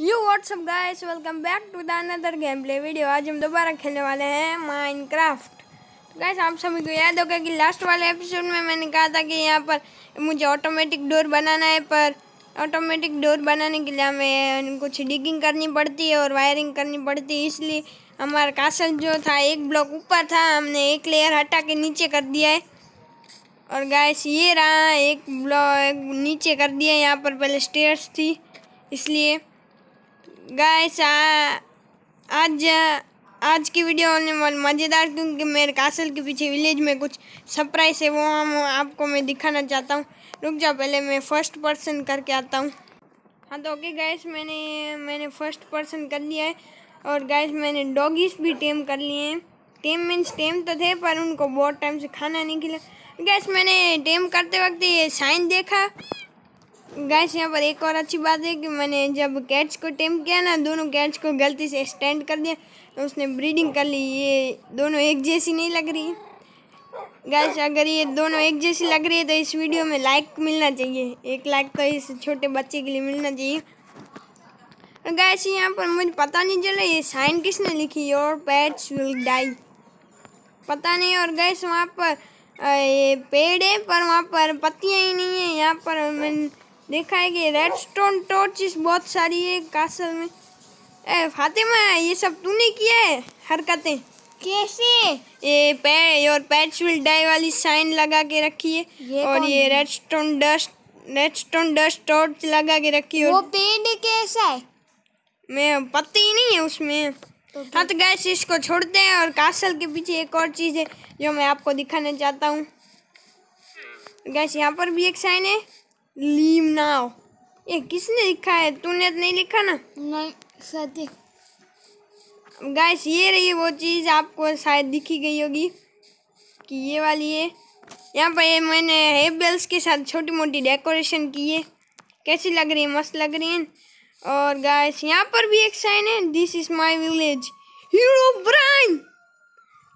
Yo what's up guys welcome back to the another game play video आज हम दोबारा खेलने वाले हैं माइनक्राफ्ट गाइस आप सभी को याद होगा कि लास्ट वाले एपिसोड में मैंने कहा था कि यहाँ पर मुझे ऑटोमेटिक डोर बनाना है, पर ऑटोमेटिक डोर बनाने के लिए हमें कुछ डिगिंग करनी पड़ती है और वायरिंग करनी पड़ती है। इसलिए हमारा कासल जो था, एक ब्लॉक ऊपर था, हमने एक लेयर हटा के नीचे कर दिया है। और गैस ये रहा, एक ब्लॉक नीचे कर दिया यहाँ पर पहले स्टेयर्स थी, इसलिए गाइस आज आज की वीडियो होने वाली मज़ेदार क्योंकि मेरे कासल के पीछे विलेज में कुछ सरप्राइज़ है, वो हम, आपको मैं दिखाना चाहता हूँ। रुक जाओ पहले मैं फ़र्स्ट पर्सन करके आता हूँ। हाँ तो ओके गैस मैंने मैंने फ़र्स्ट पर्सन कर लिया है और गैस मैंने डॉगीज भी टेम कर लिए हैं। टेम मीन्स टेम तो थे, पर उनको बहुत टाइम से खाना नहीं खिला। गैस मैंने टेम करते वक्त ये साइन देखा। गैस यहाँ पर एक और अच्छी बात है कि मैंने जब कैट्स को टेम किया ना, दोनों कैट्स को गलती से स्टैंड कर दिया तो उसने ब्रीडिंग कर ली। ये दोनों एक जैसी नहीं लग रही। गैस अगर ये दोनों एक जैसी लग रही है तो इस वीडियो में लाइक मिलना चाहिए। एक लाइक तो इस छोटे बच्चे के लिए मिलना चाहिए। और गैस यहाँ पर मुझे पता नहीं चला, ये साइन किसने लिखी? योर पैट्स विल डाई पता नहीं, और गैस वहाँ पर ये पेड़ है, पर वहाँ पर पत्तियाँ ही नहीं है। यहाँ पर मैंने देखा है कि रेड स्टोन टॉर्चेस बहुत सारी है कासल में। ए फातिमा ये सब तूने किया है? हरकतें। कैसे? ये पे और पैच विल डाई वाली साइन लगा के रखी है। ये और ये? Redstone dust redstone dust torch लगा के रखी है। वो पेड़ कैसा है? मैं पत्ती ही नहीं है उसमें। तो हाँ तो गैस इसको छोड़ते हैं और कासल के पीछे एक और चीज़ है जो मैं आपको दिखाना चाहता हूँ। गैस यहाँ पर भी एक साइन है। Leave now. ये किसने लिखा है? तूने तो नहीं लिखा ना? नहीं सत्य गैस ये रही वो चीज़ आपको शायद दिखी गई होगी कि ये वाली है। यहाँ पर ये मैंने हेबल्स के साथ छोटी मोटी डेकोरेशन की है। कैसी लग रही है? मस्त लग रही है। और गैस यहाँ पर भी एक साइन है। This is my village hero brand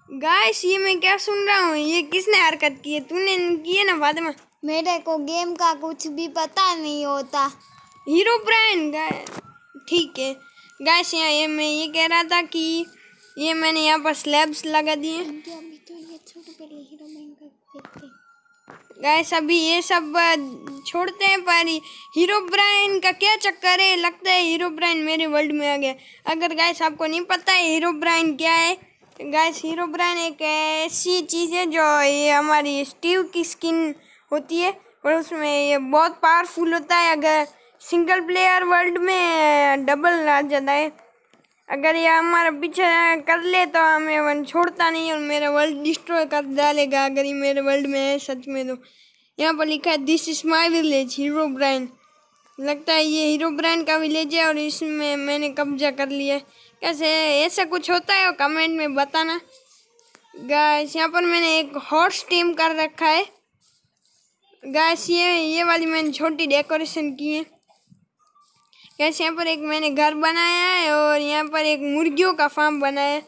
guys ये मैं क्या सुन रहा हूँ? ये किसने हरकत की है? तूने की है ना फातिमा मेरे को गेम का कुछ भी पता नहीं होता। हीरो ब्रांड गाय ठीक है। गैस यहाँ ये मैं ये कह रहा था कि ये मैंने यहाँ पर स्लैब्स लगा दिए। तो गैस अभी ये सब छोड़ते हैं पर हीरो ब्राइन का क्या चक्कर है? लगता है हीरो ब्राइन मेरे वर्ल्ड में आ गया। अगर गैस आपको नहीं पता है हीरो ब्राइन क्या है तो गैस हीरो ब्राइन एक ऐसी चीज़ है जो ये हमारी स्टीव की स्किन होती है और उसमें ये बहुत पावरफुल होता है। अगर सिंगल प्लेयर वर्ल्ड में डबल आ जाता है अगर ये हमारा पीछे कर ले तो हमें वन छोड़ता नहीं और मेरा वर्ल्ड डिस्ट्रॉय कर डालेगा। अगर ये मेरे वर्ल्ड में है, सच में तो। यहाँ पर लिखा है this is my village hero brand लगता है ये हीरो ब्रांड का विलेज है और इसमें मैंने कब्जा कर लिया कैसे? ऐसा कुछ होता है? कमेंट में बताना। गाइस यहाँ पर मैंने एक हॉर्स टीम कर रखा है। गाइस, ये ये वाली मैंने छोटी डेकोरेशन की है। गैस यहाँ पर एक मैंने घर बनाया है और यहाँ पर एक मुर्गियों का फार्म बनाया है।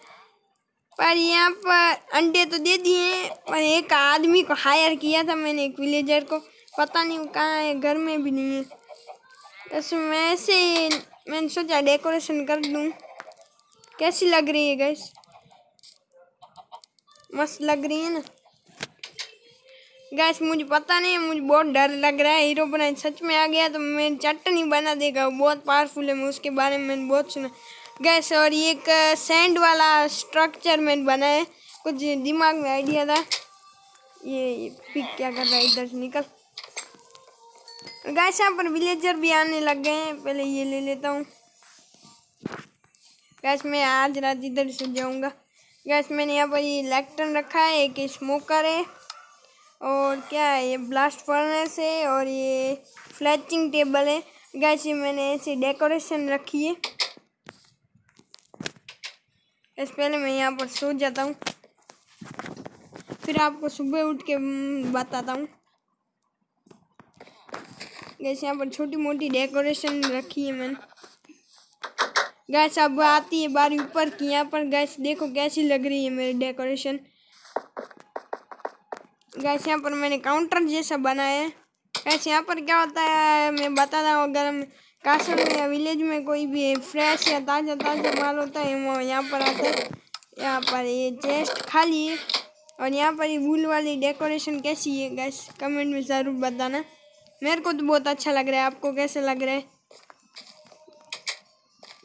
पर यहाँ पर अंडे तो दे दिए हैं, पर एक आदमी को हायर किया था मैंने एक विलेजर को। पता नहीं वो कहाँ है, घर में भी नहीं है। बस मैं ऐसे ही मैंने सोचा डेकोरेशन कर दूँ। कैसी लग रही है गैस मस्त लग रही है ना? गैस मुझे पता नहीं, मुझे बहुत डर लग रहा है। हीरो बनाए सच में आ गया तो मैं चटनी बना देगा वो बहुत पावरफुल है, मैं उसके बारे में मैंने बहुत सुना। गैस और ये एक सैंड वाला स्ट्रक्चर मैंने बनाया है। कुछ दिमाग में आइडिया था। ये ये पिक क्या कर रहा है, इधर से निकल। गैस यहाँ पर विलेजर भी आने लग गए हैं। पहले ये ले लेता हूँ। गैस मैं आज रात इधर से जाऊँगा। गैस मैंने यहाँ पर ये इलेक्ट्रन रखा है, एक स्मोकर है। और क्या है, ये ब्लास्ट फर्नेस है और ये फ्लैचिंग टेबल है। गैस ये मैंने ऐसी डेकोरेशन रखी है। इस पहले मैं यहाँ पर सो जाता हूँ। फिर आपको सुबह उठ के बताता हूँ। गैस यहाँ पर छोटी मोटी डेकोरेशन रखी है मैंने। गैस अब आती है बारी ऊपर की यहाँ पर। गैस देखो कैसी लग रही है मेरी डेकोरेशन गैस यहाँ पर मैंने काउंटर जैसा बनाया है। ऐसे यहाँ पर क्या होता है, मैं बता रहा हूँ, अगर कासल में या विलेज में कोई भी फ्रेश या ताज़ा ताज़ा माल होता है, वो यहाँ पर आता है। यहाँ पर ये चेस्ट खाली है और यहाँ पर ये वूल वाली डेकोरेशन कैसी है गैस कमेंट में ज़रूर बताना। मेरे को तो बहुत अच्छा लग रहा है, आपको कैसे लग रहा है?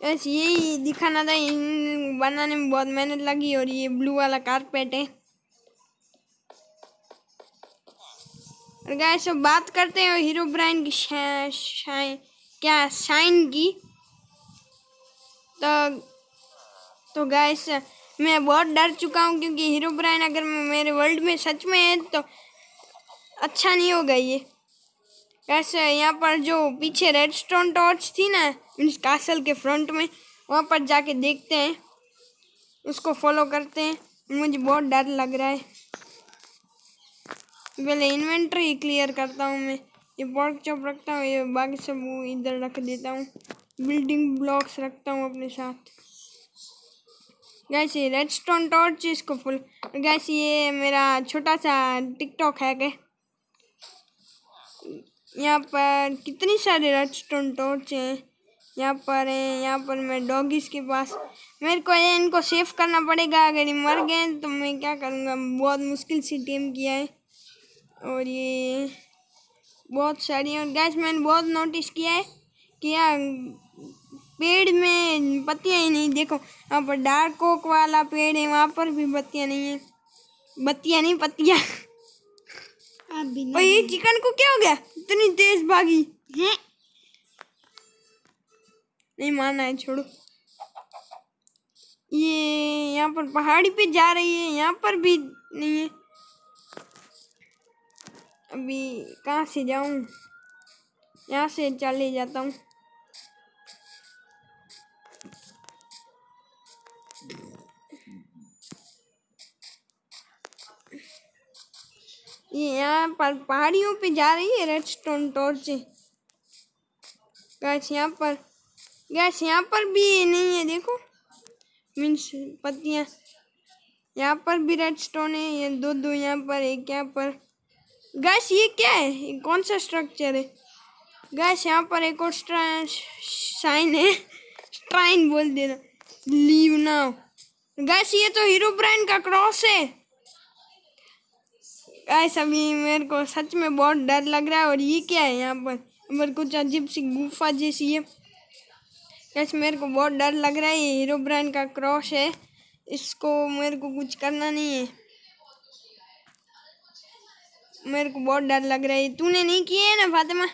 बस यही दिखाना था, इन बनाने में बहुत मेहनत लगी और ये ब्लू वाला कारपेट है। और गैस अब बात करते हैं हीरो ब्राइन की शा, शाइन क्या शाइन की? तो तो गैस मैं बहुत डर चुका हूँ क्योंकि हीरो ब्राइन अगर मेरे वर्ल्ड में सच में है तो अच्छा नहीं होगा ये। ऐसे यहाँ पर जो पीछे रेड स्टोन टॉर्च थी ना मीन्स कासल के फ्रंट में वहाँ पर जाके देखते हैं। उसको फॉलो करते हैं। मुझे बहुत डर लग रहा है। पहले इन्वेंट्री क्लियर करता हूँ मैं। ये पॉर्क चॉप रखता हूँ, ये बाकी सब इधर रख देता हूँ। बिल्डिंग ब्लॉक्स रखता हूँ अपने साथ। गैस ये रेड स्टोन टॉर्च इसको फुल गैस ये मेरा छोटा सा टिकटॉक है। क्या यहाँ पर कितनी सारे रेड स्टोन टॉर्च हैं। यहाँ पर है, यहाँ पर मैं डॉगीज के पास। मेरे को ये इनको सेव करना पड़ेगा। अगर ये मर गए तो मैं क्या करूँगा? बहुत मुश्किल से टीम किया है। और ये बहुत सारी और गैस मैंने बहुत नोटिस किया है कि यार पेड़ में पत्तियाँ ही नहीं देखो यहाँ पर डार्क ओक वाला पेड़ है वहाँ पर भी पत्तियाँ नहीं है। बत्तियाँ नहीं पत्तियाँ। और ये चिकन को क्या हो गया? इतनी तेज भागी। हैं? नहीं मानना है छोड़ो। ये यहाँ पर पहाड़ी पे जा रही है यहाँ पर भी नहीं है। अभी कहाँ से जाऊँ यहाँ से चले जाता हूँ ये यहाँ पर पहाड़ियों पे जा रही है रेड स्टोन टॉर्च गैस यहाँ पर गैस यहाँ पर भी ये नहीं है देखो मीन्स पत्तियाँ यहाँ पर भी रेड स्टोन है ये दो दो यहाँ पर एक यहाँ पर गैस ये क्या है? ये कौन सा स्ट्रक्चर है? गैस यहाँ पर एक और साइन है। स्ट्राइन बोल देना। लीव नाउ गैस ये तो हीरो ब्रांड का क्रॉस है। गैस अभी मेरे को सच में बहुत डर लग रहा है। और ये क्या है यहाँ पर? पर कुछ अजीब सी गुफा जैसी है। गैस मेरे को बहुत डर लग रहा है। ये हीरो ब्रांड का क्रॉस है। इसको मेरे को कुछ करना नहीं है। मेरे को बहुत डर लग रहा है। तूने नहीं किए है ना फातिमा?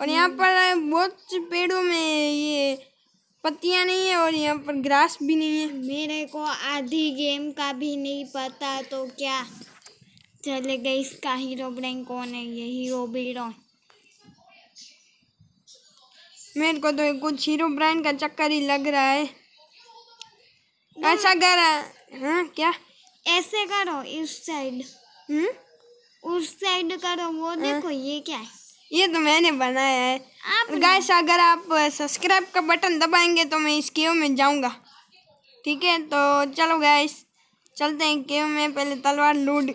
और यहाँ पर बहुत पेड़ों में ये पत्तियाँ नहीं है और यहाँ पर ग्रास भी नहीं है। मेरे को आधी गेम का भी नहीं पता तो क्या चले गए इसका हीरो ब्रैंक कौन है? ये हीरो बीरो मेरे को तो कुछ हीरो ब्रांड का चक्कर ही लग रहा है। ऐसा कर हाँ क्या? ऐसे करो इस साइड हम्म? उस साइड करो वो देखो ये क्या है। ये तो मैंने बनाया है। आप गाइस अगर आप सब्सक्राइब का बटन दबाएँगे तो मैं इस केव में जाऊँगा। ठीक है? तो चलो गाइस चलते हैं केव में। पहले तलवार लूट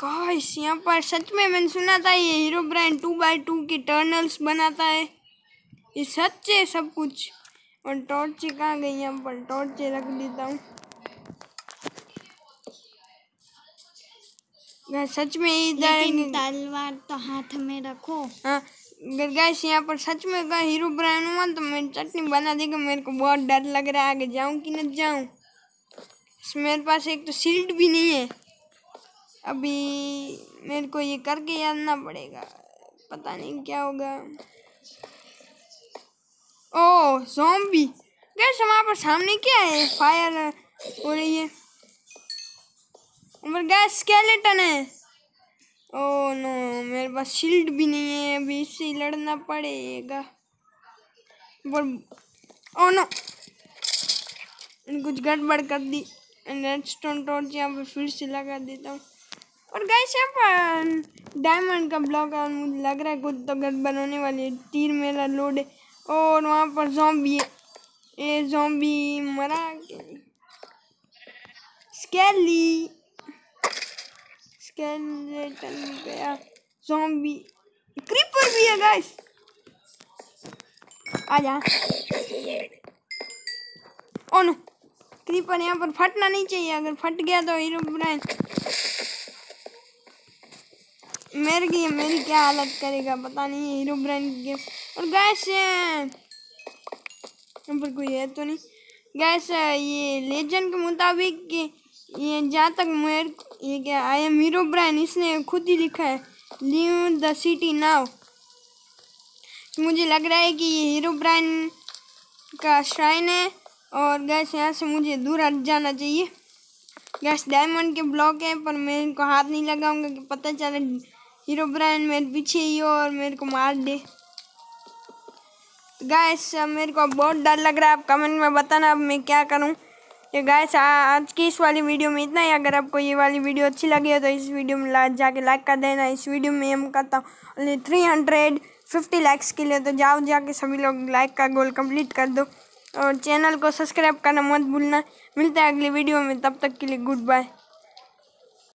गाइस यहाँ पर सच में मैंने सुना था ये hero brand two by two की टर्नल्स बनाता है। ये सच है सब कुछ। और टॉर्च कहाँ गई यहाँ पर टॉर्च रख देता हूँ। सच में इधर तलवार तो हाथ में रखो। हाँ अगर गैस यहाँ पर सच में अगर हीरो ब्रांड हुआ तो मैं चटनी बना देगा मेरे को बहुत डर लग रहा है आगे जाऊँ कि न जाऊँ। मेरे पास एक तो सील्ड भी नहीं है। अभी मेरे को ये करके आना पड़ेगा। पता नहीं क्या होगा। ओ जॉम्बी गैस वहाँ पर सामने क्या है? फायर हो रही है। ऊपर गैस स्केलेटन है। ओ नो मेरे पास शील्ड भी नहीं है, अभी इससे लड़ना पड़ेगा। पर ओ नो कुछ गड़बड़ कर दी रेड स्टोन टॉर्च यहाँ पर फिर से लगा देता हूँ। और गैस यहाँ पर डायमंड का ब्लॉक है मुझे लग रहा है कुछ तो गड़बड़ होने वाली है। तीर मेरा लोड है और वहाँ पर जॉम्बी है। ये जॉम्बी मरा स्केली स्केलेटन गया जॉम्बी क्रीपर भी है गाइस आजा. ओ नो क्रीपर यहाँ पर फटना नहीं चाहिए. अगर फट गया तो हीरो मेरे की मेरी क्या हालत करेगा? पता नहीं हीरो ब्रांड गेम और गैस पर कोई है तो नहीं. गैस ये लेजेंड के मुताबिक ये जहाँ तक मेरे ये क्या आई एम हीरो ब्रांड इसने खुद ही लिखा है लीव द सिटी नाउ मुझे लग रहा है कि ये हीरो ब्रांड का श्राइन है, और गैस यहाँ से मुझे दूर हट जाना चाहिए। गैस डायमंड के ब्लॉक है, पर मैं इनको हाथ नहीं लगाऊँगा कि पता चले हीरो ब्रांड मेरे पीछे ही हो और मेरे को मार दे। गैस मेरे को बहुत डर लग रहा है, आप कमेंट में बताना, अब मैं क्या करूँ? ये गैस आज की इस वाली वीडियो में इतना ही। अगर आपको ये वाली वीडियो अच्छी लगी हो तो इस वीडियो में ला, जाके लाइक कर देना। इस वीडियो में हम करता हूँ only three hundred fifty likes के लिए। तो जाओ, जाके सभी लोग लाइक का गोल कंप्लीट कर दो। और चैनल को सब्सक्राइब करना मत भूलना। मिलते हैं अगली वीडियो में। तब तक के लिए गुड बाय